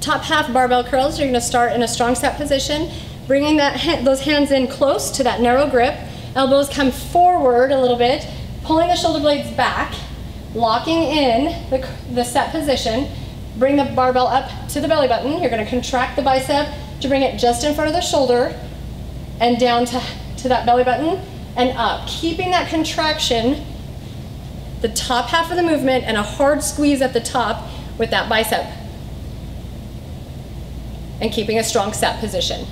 top half barbell curls, you're gonna start in a strong set position, bringing that those hands in close to that narrow grip. Elbows come forward a little bit, pulling the shoulder blades back, locking in the, the set position. Bring the barbell up to the belly button. You're gonna contract the bicep to bring it just in front of the shoulder and down to, to that belly button and up. Keeping that contraction, the top half of the movement and a hard squeeze at the top with that bicep. And keeping a strong set position.